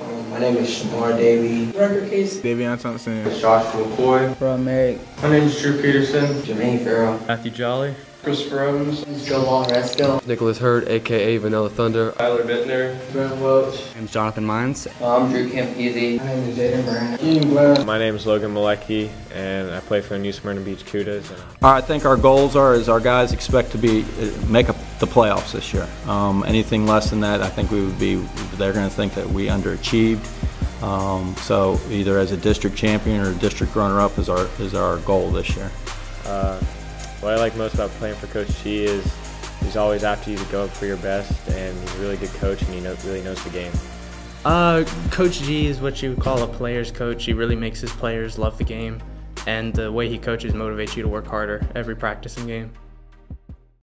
Um, my name is Shamar Davey. Record case. Davion Thompson. Josh McCoy. Bro, Merrick. My name is Drew Peterson. Jermaine Farrell. Matthew Jolly. Christopher Evans. Joe Ball Nicholas Hurd, aka Vanilla Thunder. Tyler Bittner. Brent Welch. My name's Jonathan Mines. I'm Drew Campese. My name is Jaden Brand. Ian Blair. My name is Logan Malecki, and I play for New Smyrna Beach Cudas. I think our goals are is our guys expect to be make up the playoffs this year. Um, anything less than that, I think we would be. They're going to think that we underachieved. Um, so either as a district champion or a district runner-up is our is our goal this year. Uh, what I like most about playing for Coach G is he's always after you to go up for your best, and he's a really good coach, and he know, really knows the game. Uh, coach G is what you would call a player's coach. He really makes his players love the game, and the way he coaches motivates you to work harder every practice and game.